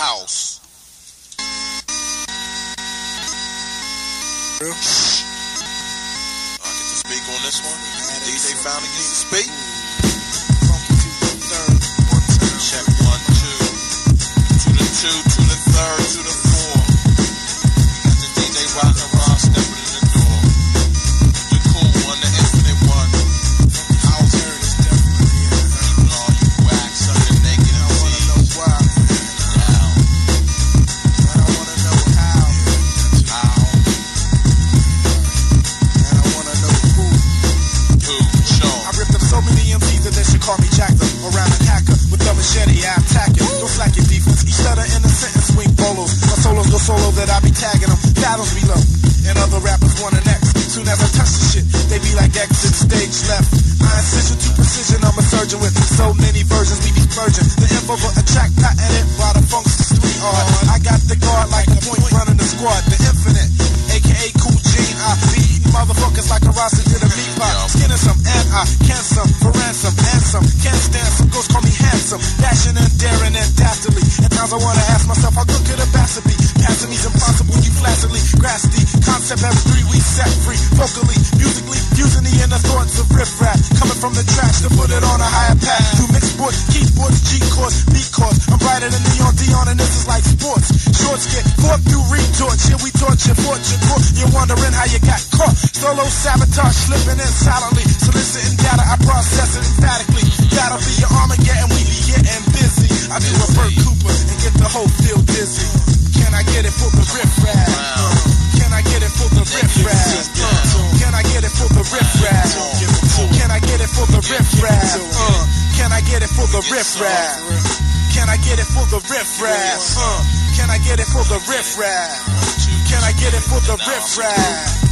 house. I get to speak on this one. DJ finally get to speak. Check one, two. To two, to the third, Around an hacker with the machete, I attack it. Don't slack your defense. Each letter in a sentence swing bolos. My solos go solo that I be tagging them. Battles be low. And other rappers want an X. Soon as I touch the shit, they be like exit stage left. I incision to precision, I'm a surgeon with so many versions, we be splurging. The info will attract, patent it, while the funk's the street art. I got the guard like a point running the squad, the Skinning some, and I can some, for ransom, and some. Can't stand some, ghosts call me handsome. Dashing and daring and dastardly. At times I wanna ask myself, how good could a bastard be? Passing me's impossible, you flaccidly grasp the concept as three we set free. Vocally, musically, using the inner thoughts of riff court. You're wondering how you got caught. Solo sabotage, slipping in silently. Soliciting data, I process it emphatically. Your Armageddon, we be getting busy. I do a Burt Cooper and get the whole field dizzy. Can I get it for the riff raff? Uh, can I get it for the riff raff? Can I get it for the riff raff? Can I get it for the riff raff? Uh, can I get it for the riff raff? Can I get it for the riff raff? Uh, can I get it for the riff raff? Can I get it for the riff raff?